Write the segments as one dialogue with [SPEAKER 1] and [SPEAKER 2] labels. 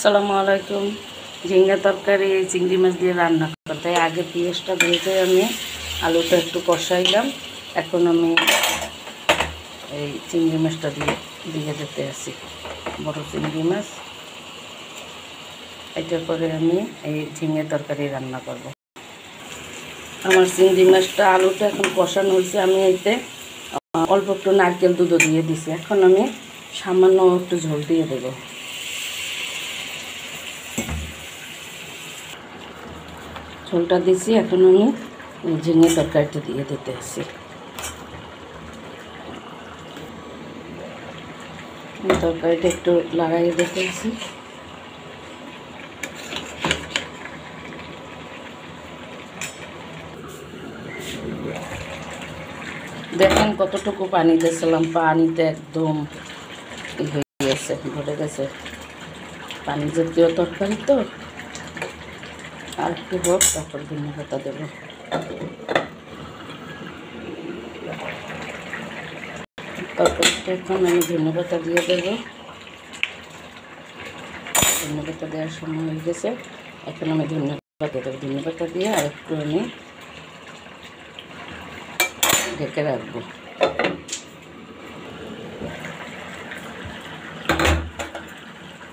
[SPEAKER 1] আসসালামু আলাইকুম। ঝিঙ্গা তরকারি, চিংড়ি মাছ দিয়ে রান্না করতে আগে পেঁয়াজটা ভেজে আমি আলুটা একটু কষাইলাম। এখন আমি এই চিংড়ি মাছটা দিয়ে দিয়ে যেতে আসি বড় চিংড়ি মাছ। এটা করে আমি এই ঝিঙে তরকারি রান্না করব। আমার চিংড়ি মাছটা আলুটা এখন কষানো হয়েছে। আমি এতে অল্প একটু নারকেল দুধও দিয়ে দিছি। এখন আমি সামান্য একটু ঝোল দিয়ে দেবো। ঝোলটা দিছি এখন আমি ঝিঙে তরকারিটা দিয়ে দিতে আসি। তরকারিটা একটু লাগাই দিতে আসি। দেখেন কতটুকু পানি দিয়েছিলাম, পানিতে একদম হয়ে গেছে, ভরে গেছে। পানি জাতীয় তরকারি তো। আর একটু হোক, তারপর ধনে পাতা দেবো। এখন আমি ধনে পাতা দিয়ে দেবো। ধনে পাতা দেওয়ার সময় হয়ে গেছে। এখন আমি ধনে পাতা দেবো ধনে পাতা দিয়ে আর একটু আমি ঢেকে রাখব।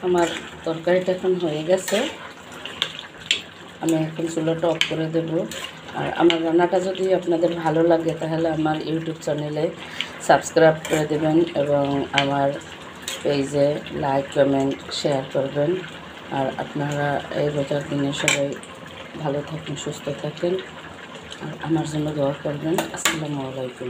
[SPEAKER 1] আমার তরকারিটা এখন হয়ে গেছে। আমি এখন চুলাটা অফ করে দেব। আর আমার রান্নাটা যদি আপনাদের ভালো লাগে, তাহলে আমার ইউটিউব চ্যানেলে সাবস্ক্রাইব করে দেবেন এবং আমার পেজে লাইক কমেন্ট শেয়ার করবেন। আর আপনারা এই রোজার দিনে সবাই ভালো থাকেন, সুস্থ থাকেন। আর আমার জন্য দোয়া করবেন। আসসালামু আলাইকুম।